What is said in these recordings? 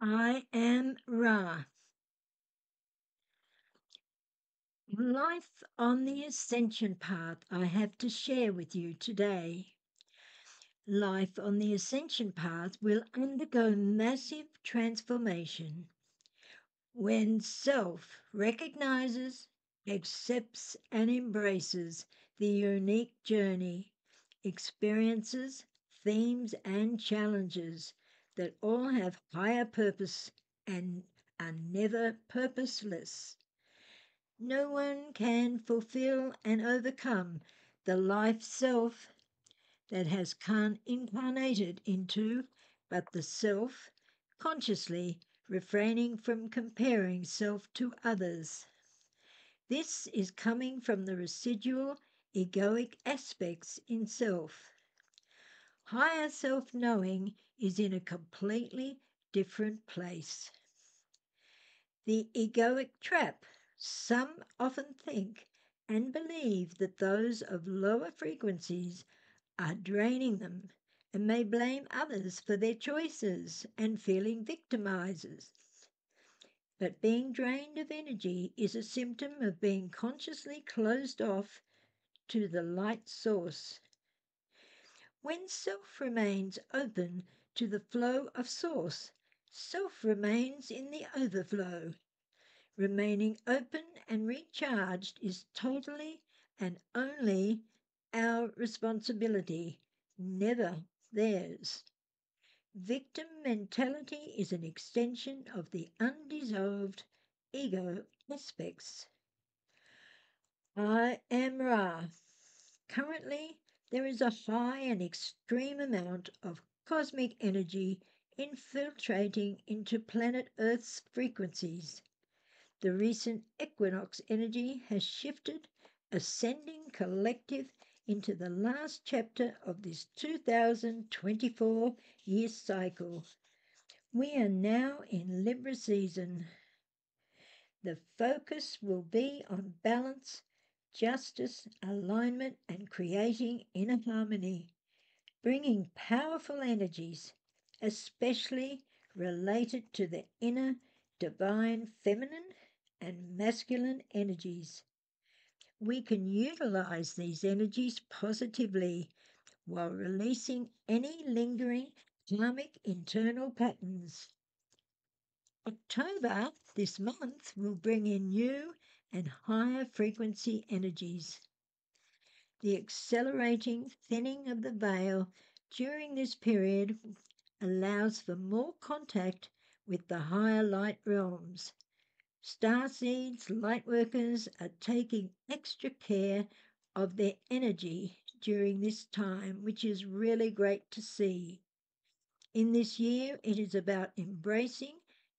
I am Ra. Life on the ascension path I have to share with you today. Life on the ascension path will undergo massive transformation when self recognizes, accepts, and embraces the unique journey, experiences, themes, and challenges that all have higher purpose and are never purposeless. No one can fulfill and overcome the life self that has incarnated into but the self consciously refraining from comparing self to others. This is coming from the residual egoic aspects in self. Higher self knowing is in a completely different place. The egoic trap. Some often think and believe that those of lower frequencies are draining them and may blame others for their choices and feeling victimizers. But being drained of energy is a symptom of being consciously closed off to the light source when self remains open to the flow of source, self remains in the overflow. Remaining open and recharged is totally and only our responsibility, never theirs. Victim mentality is an extension of the undissolved ego aspects. I am Ra. Currently, there is a high and extreme amount of cosmic energy infiltrating into planet Earth's frequencies. The recent equinox energy has shifted, ascending collective into the last chapter of this 2024 year cycle. We are now in Libra season. The focus will be on balance justice, alignment, and creating inner harmony, bringing powerful energies, especially related to the inner divine feminine and masculine energies. We can utilize these energies positively while releasing any lingering karmic internal patterns. October this month will bring in new and higher frequency energies. The accelerating thinning of the veil during this period allows for more contact with the higher light realms. Star seeds, light workers are taking extra care of their energy during this time, which is really great to see. In this year, it is about embracing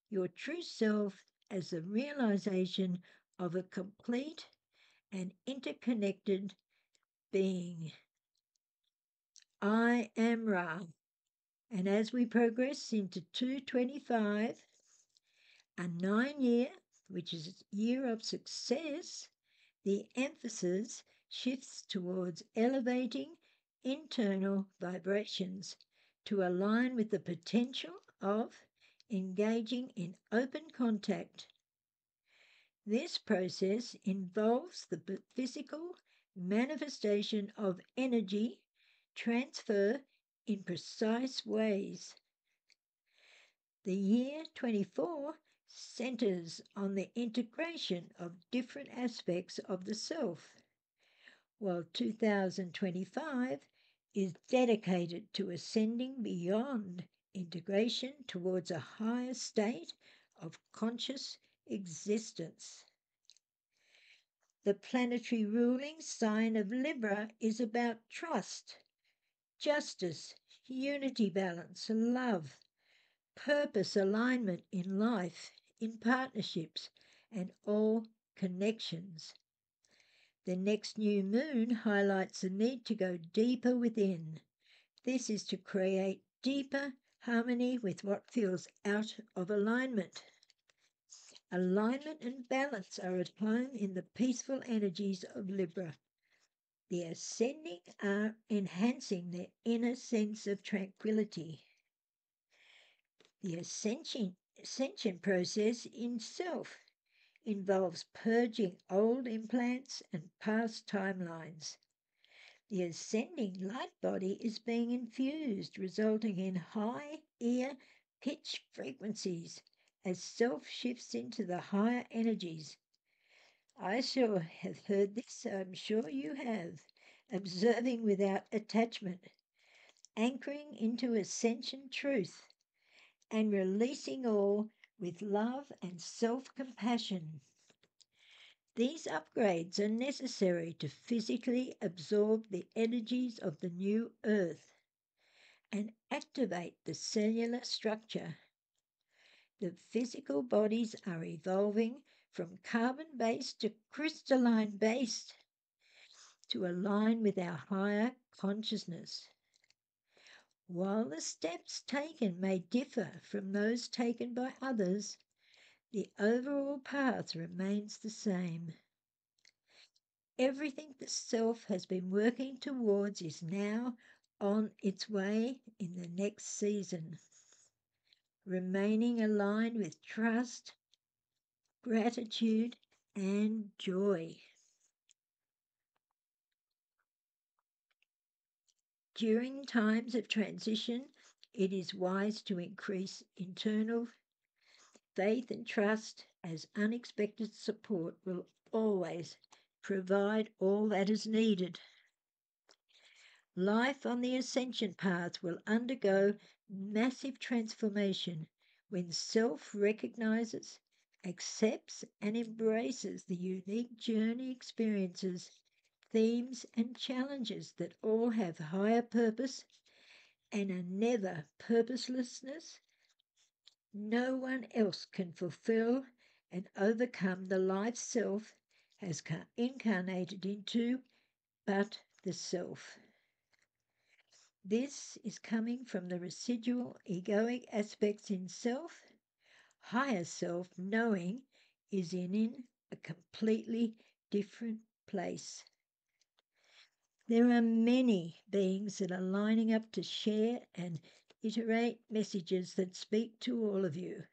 your true self as the realization of a complete and interconnected being. I am Ra. And as we progress into 225, a nine year, which is a year of success, the emphasis shifts towards elevating internal vibrations to align with the potential of engaging in open contact this process involves the physical manifestation of energy transfer in precise ways. The year 24 centers on the integration of different aspects of the self, while 2025 is dedicated to ascending beyond integration towards a higher state of conscious existence. The planetary ruling sign of Libra is about trust, justice, unity balance, love, purpose alignment in life, in partnerships, and all connections. The next new moon highlights the need to go deeper within. This is to create deeper harmony with what feels out of alignment. Alignment and balance are at home in the peaceful energies of Libra. The ascending are uh, enhancing their inner sense of tranquility. The ascension ascension process in self involves purging old implants and past timelines. The ascending light body is being infused, resulting in high ear pitch frequencies as self shifts into the higher energies. I sure have heard this, I'm sure you have. Observing without attachment, anchoring into ascension truth, and releasing all with love and self compassion. These upgrades are necessary to physically absorb the energies of the new earth and activate the cellular structure. The physical bodies are evolving from carbon based to crystalline based to align with our higher consciousness. While the steps taken may differ from those taken by others, the overall path remains the same. Everything the self has been working towards is now on its way in the next season. Remaining aligned with trust, gratitude, and joy. During times of transition, it is wise to increase internal faith and trust as unexpected support will always provide all that is needed. Life on the ascension path will undergo massive transformation when self recognizes, accepts, and embraces the unique journey experiences themes, and challenges that all have higher purpose and are never purposelessness, no one else can fulfill and overcome the life self has incarnated into but the self. This is coming from the residual egoic aspects in self. Higher self knowing is in, in a completely different place. There are many beings that are lining up to share and iterate messages that speak to all of you.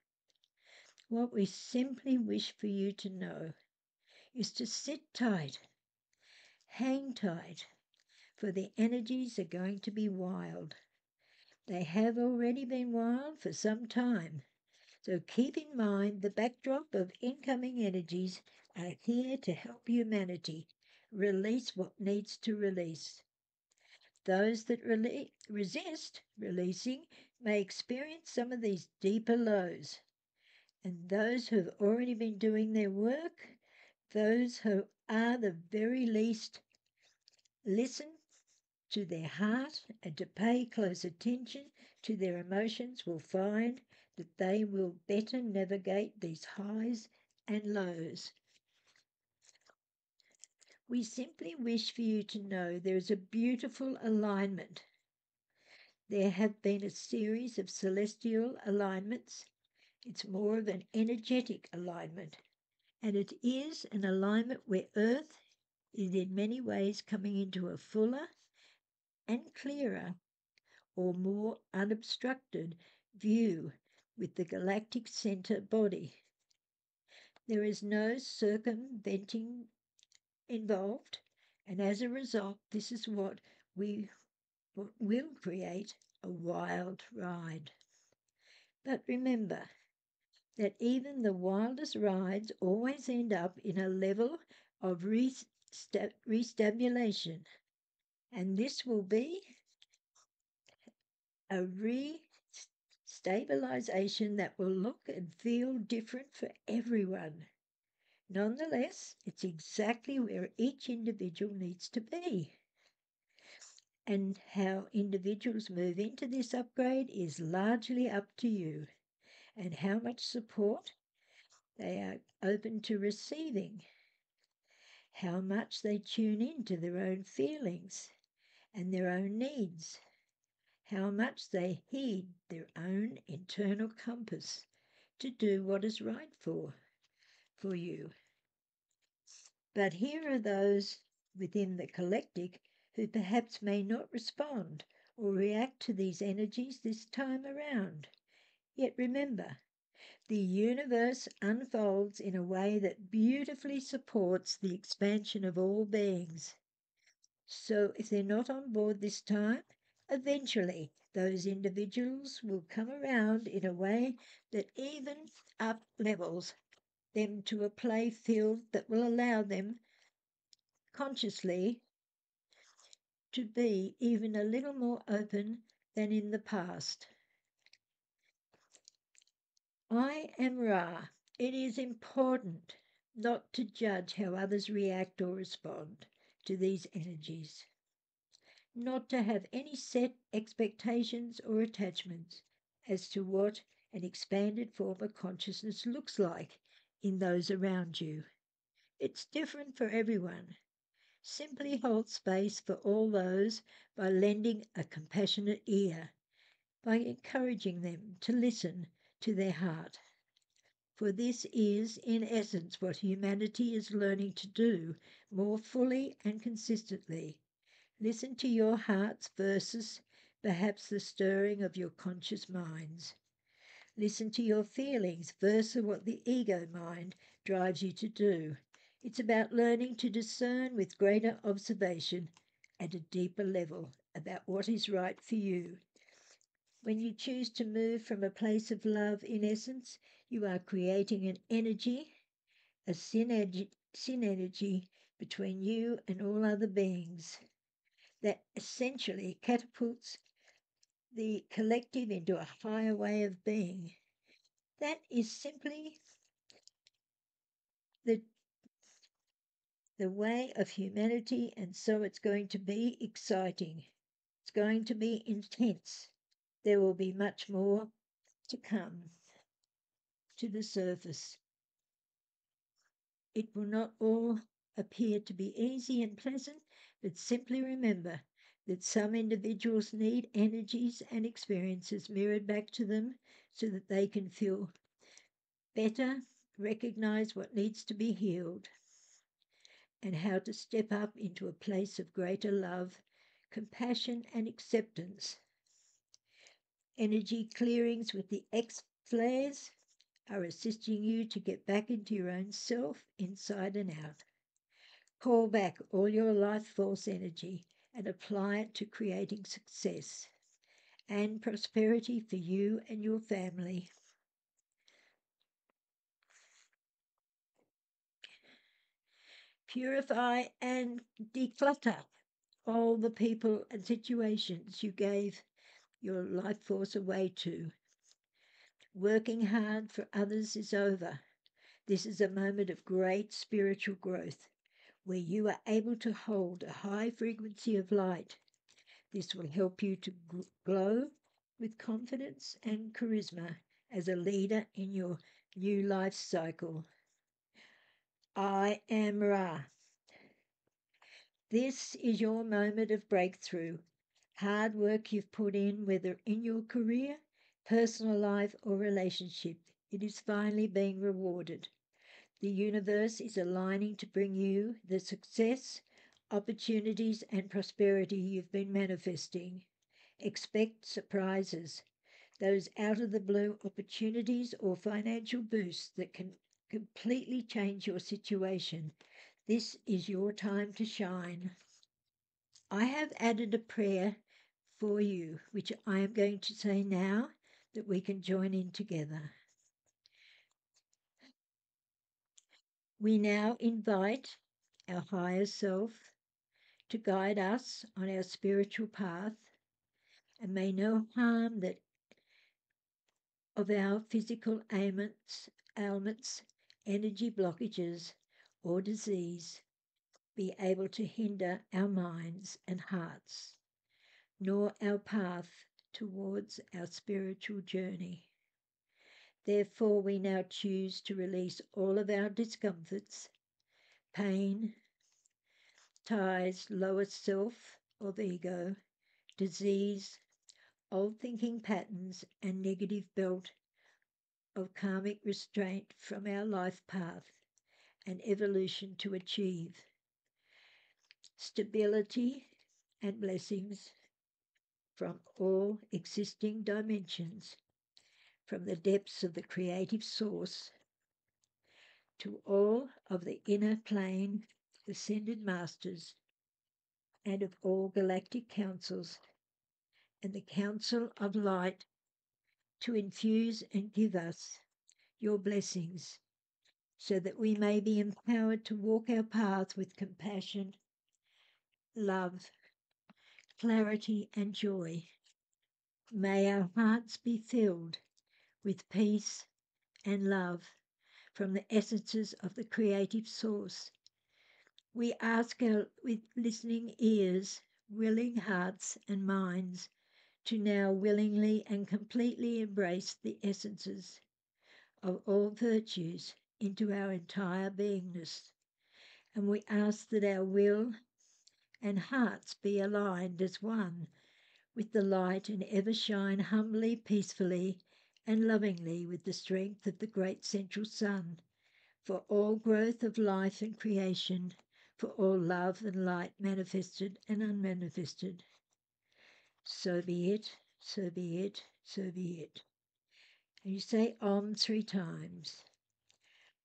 What we simply wish for you to know is to sit tight, hang tight, for the energies are going to be wild. They have already been wild for some time. So keep in mind the backdrop of incoming energies are here to help humanity release what needs to release. Those that rele- resist releasing may experience some of these deeper lows. And those who have already been doing their work, those who are the very least, listen to their heart and to pay close attention to their emotions will find that they will better navigate these highs and lows. We simply wish for you to know there is a beautiful alignment. There have been a series of celestial alignments. It's more of an energetic alignment, and it is an alignment where Earth is in many ways coming into a fuller and clearer or more unobstructed view with the galactic center body. There is no circumventing involved, and as a result, this is what we will create a wild ride. But remember that even the wildest rides always end up in a level of restabulation, and this will be a re-stabilization that will look and feel different for everyone. Nonetheless, it's exactly where each individual needs to be. And how individuals move into this upgrade is largely up to you and how much support they are open to receiving, how much they tune in to their own feelings and their own needs, how much they heed their own internal compass to do what is right for for you. But here are those within the collective who perhaps may not respond or react to these energies this time around. Yet remember, The universe unfolds in a way that beautifully supports the expansion of all beings. So, if they're not on board this time, eventually those individuals will come around in a way that even up levels them to a play field that will allow them consciously to be even a little more open than in the past. I am Ra. It is important not to judge how others react or respond to these energies, not to have any set expectations or attachments as to what an expanded form of consciousness looks like in those around you. It's different for everyone. Simply hold space for all those by lending a compassionate ear, by encouraging them to listen to their heart. For this is, in essence, what humanity is learning to do more fully and consistently. Listen to your hearts versus perhaps the stirring of your conscious minds. Listen to your feelings versus what the ego mind drives you to do. It's about learning to discern with greater observation at a deeper level about what is right for you. When you choose to move from a place of love, in essence, you are creating an energy, a synergy, between you and all other beings that essentially catapults the collective into a higher way of being. That is simply the the way of humanity, and so it's going to be exciting. It's going to be intense. There will be much more to come to the surface. It will not all appear to be easy and pleasant, but simply remember that some individuals need energies and experiences mirrored back to them so that they can feel better, recognize what needs to be healed, and how to step up into a place of greater love, compassion, and acceptance. Energy clearings with the X flares are assisting you to get back into your own self, inside and out. Call back all your life force energy and apply it to creating success and prosperity for you and your family. Purify and declutter all the people and situations you gave your life force away to. Working hard for others is over. This is a moment of great spiritual growth where you are able to hold a high frequency of light. This will help you to glow with confidence and charisma as a leader in your new life cycle. I am Ra. This is your moment of breakthrough. Hard work you've put in, whether in your career, personal life, or relationship, it is finally being rewarded. The universe is aligning to bring you the success, opportunities, and prosperity you've been manifesting. Expect surprises, those out of the blue opportunities or financial boosts that can completely change your situation. This is your time to shine. I have added a prayer for you, which I am going to say now that we can join in together. We now invite our higher self to guide us on our spiritual path, and may no harm that of our physical ailments, ailments, energy blockages, or disease be able to hinder our minds and hearts, nor our path towards our spiritual journey. Therefore, we now choose to release all of our discomforts, pain, ties, lower self of ego, disease, old thinking patterns, and negative belt of karmic restraint from our life path and evolution to achieve stability and blessings from all existing dimensions from the depths of the creative source to all of the inner plane ascended masters and of all galactic councils and the council of light to infuse and give us your blessings so that we may be empowered to walk our path with compassion, love, clarity, and joy. May our hearts be filled with peace and love from the essences of the creative source. We ask our with listening ears, willing hearts, and minds to now willingly and completely embrace the essences of all virtues into our entire beingness. And we ask that our will and hearts be aligned as one with the light and ever shine humbly, peacefully, and lovingly with the strength of the great central sun for all growth of life and creation, for all love and light manifested and unmanifested. So be it, so be it, so be it. And you say Om three times.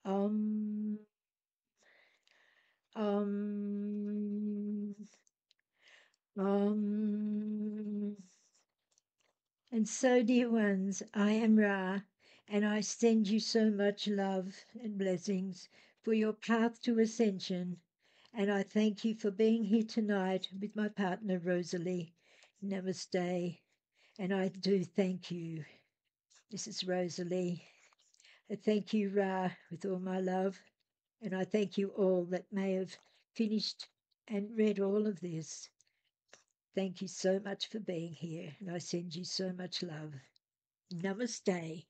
Om, Om, Om. And so, dear ones, I am Ra, and I send you so much love and blessings for your path to ascension. And I thank you for being here tonight with my partner, Rosalie. Namaste. And I do thank you. This is Rosalie. I thank you, Ra, with all my love. And I thank you all that may have finished and read all of this. Thank you so much for being here, and I send you so much love. Namaste.